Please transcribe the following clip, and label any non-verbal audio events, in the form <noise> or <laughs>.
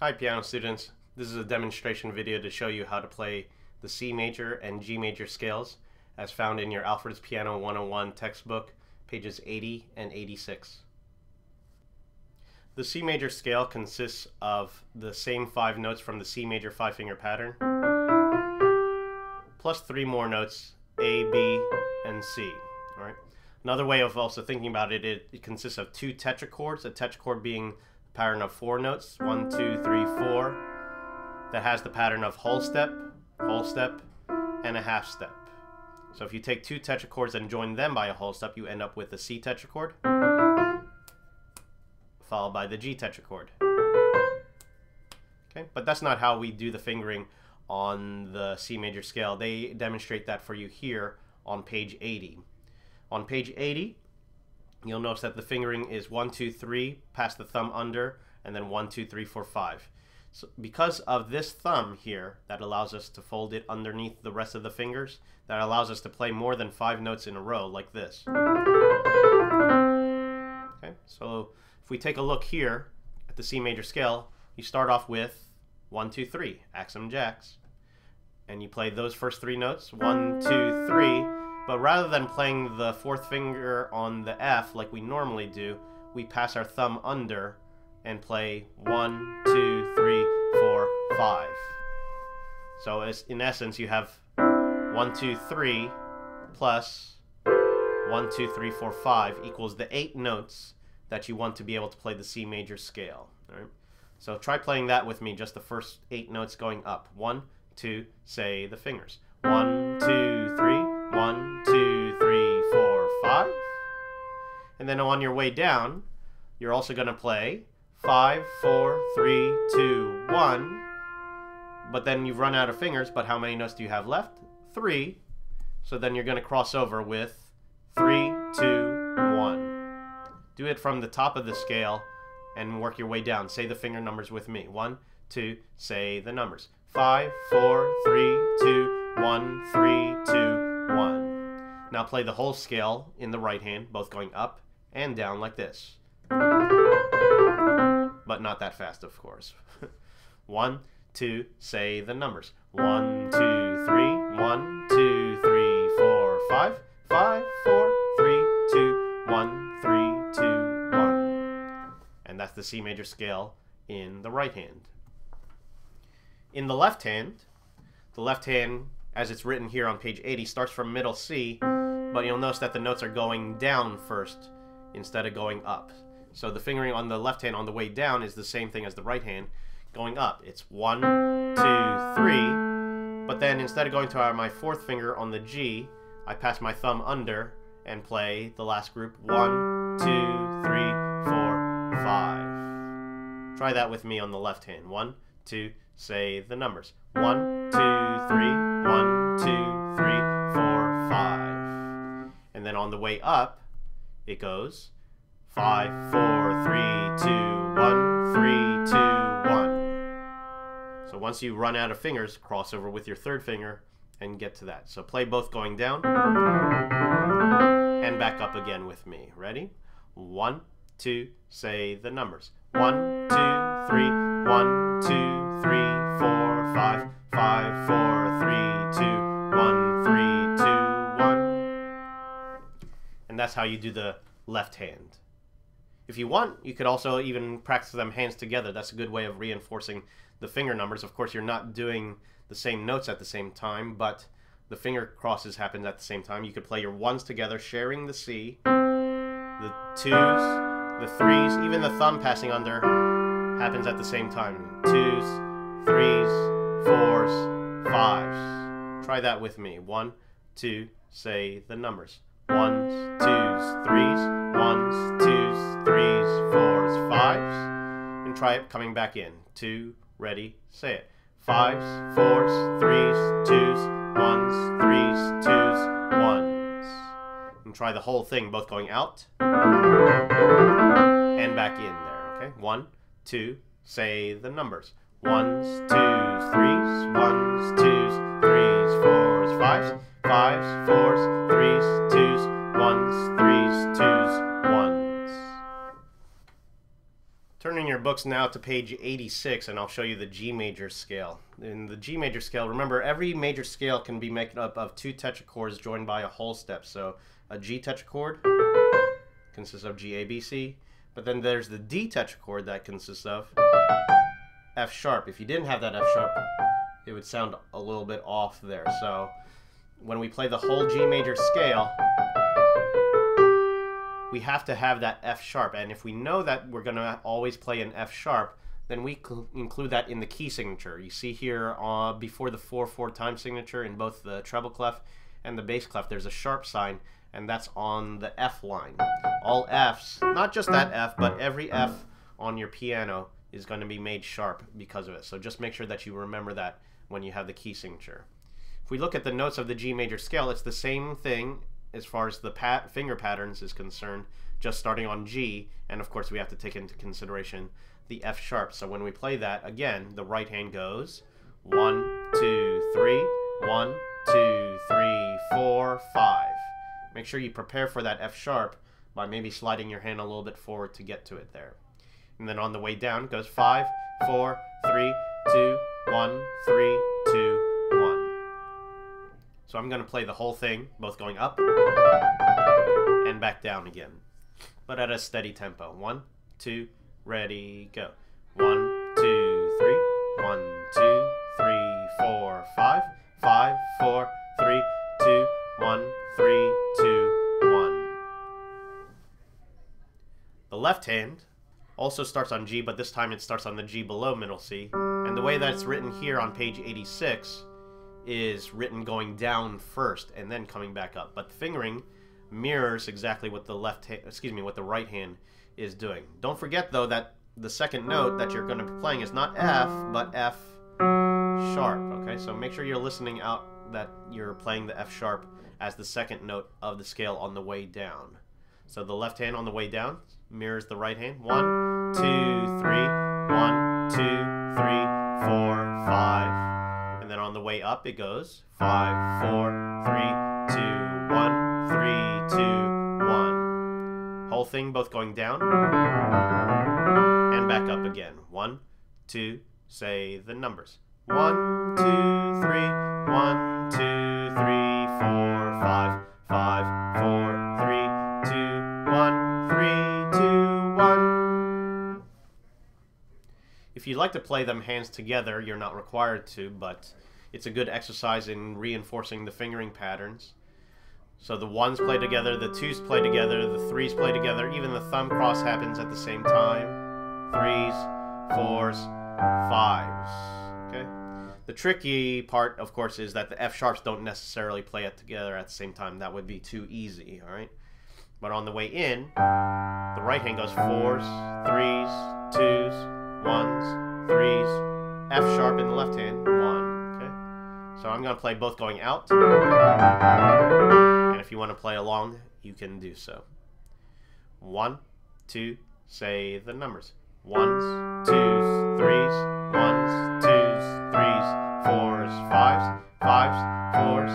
Hi piano students, this is a demonstration video to show you how to play the C major and G major scales as found in your Alfred's Piano 101 textbook, pages 80 and 86. The C major scale consists of the same five notes from the C major five finger pattern, plus three more notes, A, B, and C. All right. Another way of also thinking about it, it, it consists of two tetrachords, a tetrachord being pattern of four notes, one, two, three, four, that has the pattern of whole step, whole step, and a half step. So if you take two tetrachords and join them by a whole step, you end up with the C tetrachord, followed by the G tetrachord. Okay, but that's not how we do the fingering on the C major scale. They demonstrate that for you here on page 80. On page 80, you'll notice that the fingering is one, two, three, pass the thumb under, and then one, two, three, four, five. So because of this thumb here, that allows us to fold it underneath the rest of the fingers, that allows us to play more than five notes in a row, like this. Okay, so if we take a look here at the C major scale, you start off with one, two, three, Axum Jacks. And you play those first three notes, one, two, three, but rather than playing the fourth finger on the F like we normally do, we pass our thumb under and play one, two, three, four, five. So in essence, you have one, two, three plus one, two, three, four, five equals the eight notes that you want to be able to play the C major scale. So try playing that with me, just the first eight notes going up. One, two, say the fingers. One, two, three, one, two, three, four, five. And then on your way down, you're also going to play five, four, three, two, one. But then you've run out of fingers, but how many notes do you have left? Three. So then you're going to cross over with three, two, one. Do it from the top of the scale and work your way down. Say the finger numbers with me. One, two, say the numbers. Five, four, three, two, one, three, two, 1. Now play the whole scale in the right hand, both going up and down like this. But not that fast, of course. <laughs> 1, 2, say the numbers. 1, 2, 3, 1, 2, 3, 4, 5, 5, 4, 3, 2, 1, 3, 2, 1. And that's the C major scale in the right hand. In the left hand, the left hand as it's written here on page 80, starts from middle C, but you'll notice that the notes are going down first instead of going up. So the fingering on the left hand on the way down is the same thing as the right hand going up. It's one, two, three, but then instead of going to my fourth finger on the G, I pass my thumb under and play the last group. One, two, three, four, five. Try that with me on the left hand. One, two, say the numbers. One, two, three, one, two, three, four, five. And then on the way up, it goes five, four, three, two, one, three, two, one. So once you run out of fingers, cross over with your third finger and get to that. So play both going down and back up again with me. Ready? One, two, say the numbers. One, two, three, one, two, three, four, five, five, four, that's how you do the left hand. If you want, you could also even practice them hands together. That's a good way of reinforcing the finger numbers. Of course, you're not doing the same notes at the same time, but the finger crosses happen at the same time. You could play your ones together, sharing the C, the twos, the threes, even the thumb passing under happens at the same time. Twos, threes, fours, fives. Try that with me. One, two, say the numbers. Ones, twos, threes, ones, twos, threes, fours, fives. And try it coming back in. Two, ready, say it. Fives, fours, threes, twos, ones, threes, twos, ones. And try the whole thing, both going out and back in there, okay? One, two, say the numbers. Ones, twos, threes, ones, twos, threes, fours, fives, fives, fours, threes, twos, ones, threes, twos, ones. Turn in your books now to page 86 and I'll show you the G major scale. In the G major scale, remember every major scale can be made up of two tetrachords joined by a whole step. So a G tetrachord consists of G, A, B, C. But then there's the D tetrachord that consists of F sharp. If you didn't have that F sharp, it would sound a little bit off there. So when we play the whole G major scale, we have to have that F sharp. And if we know that we're going to always play an F sharp, then we include that in the key signature. You see here uh, before the 4-4 time signature in both the treble clef and the bass clef, there's a sharp sign, and that's on the F line. All Fs, not just that F, but every F on your piano is going to be made sharp because of it. So just make sure that you remember that when you have the key signature. If we look at the notes of the G major scale, it's the same thing as far as the pat finger patterns is concerned, just starting on G, and of course we have to take into consideration the F sharp. So when we play that, again, the right hand goes one, two, three, one, two, three, four, five. Make sure you prepare for that F sharp by maybe sliding your hand a little bit forward to get to it there. And then on the way down goes five, four, three, one, three, two, so I'm going to play the whole thing, both going up and back down again, but at a steady tempo. One, two, ready, go. One, two, three. One, two, three, four, five. Five, four, three, two, one, three, two, one. The left hand also starts on G, but this time it starts on the G below middle C. And the way that it's written here on page 86 is written going down first and then coming back up. But the fingering mirrors exactly what the left hand, excuse me, what the right hand is doing. Don't forget though that the second note that you're going to be playing is not F, but F sharp. Okay, so make sure you're listening out that you're playing the F sharp as the second note of the scale on the way down. So the left hand on the way down mirrors the right hand. One, two, three, one, two, three, four, five, And then on the way up, it goes five, four, three, two, one, three, two, one. Whole thing both going down and back up again. One, two, say the numbers. One, two, three, one, two, three, four, five, five, four, you'd like to play them hands together, you're not required to, but it's a good exercise in reinforcing the fingering patterns. So the ones play together, the twos play together, the threes play together, even the thumb cross happens at the same time. Threes, fours, fives. Okay? The tricky part, of course, is that the F sharps don't necessarily play it together at the same time. That would be too easy, alright? But on the way in, the right hand goes fours, threes, twos, ones, threes, F sharp in the left hand, one. Okay. So I'm going to play both going out. And if you want to play along, you can do so. One, two, say the numbers. Ones, twos, threes, ones, twos, threes, fours, fives, fives, fours,